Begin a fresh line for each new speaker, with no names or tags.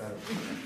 better.